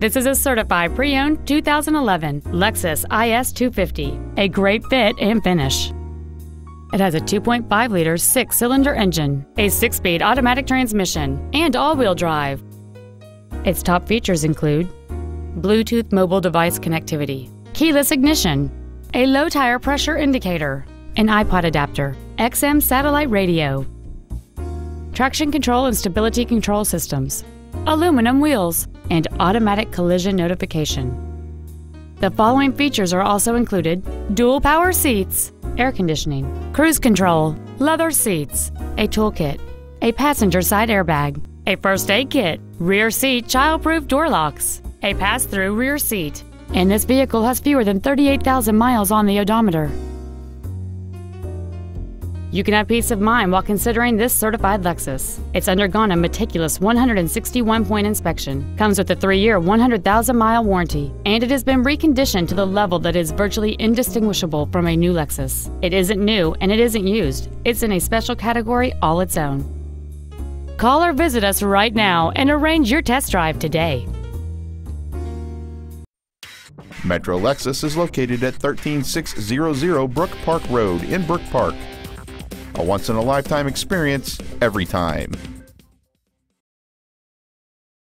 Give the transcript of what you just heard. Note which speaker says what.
Speaker 1: This is a certified pre-owned 2011 Lexus IS 250, a great fit and finish. It has a 2.5-liter six-cylinder engine, a six-speed automatic transmission, and all-wheel drive. Its top features include Bluetooth mobile device connectivity, keyless ignition, a low tire pressure indicator, an iPod adapter, XM satellite radio, traction control and stability control systems, aluminum wheels, and automatic collision notification. The following features are also included dual power seats, air conditioning, cruise control, leather seats, a toolkit, a passenger side airbag, a first aid kit, rear seat child-proof door locks, a pass-through rear seat, and this vehicle has fewer than 38,000 miles on the odometer. You can have peace of mind while considering this certified Lexus. It's undergone a meticulous 161 point inspection, comes with a 3 year, 100,000 mile warranty, and it has been reconditioned to the level that is virtually indistinguishable from a new Lexus. It isn't new and it isn't used, it's in a special category all its own. Call or visit us right now and arrange your test drive today.
Speaker 2: Metro Lexus is located at 13600 Brook Park Road in Brook Park. A once in a lifetime experience every time.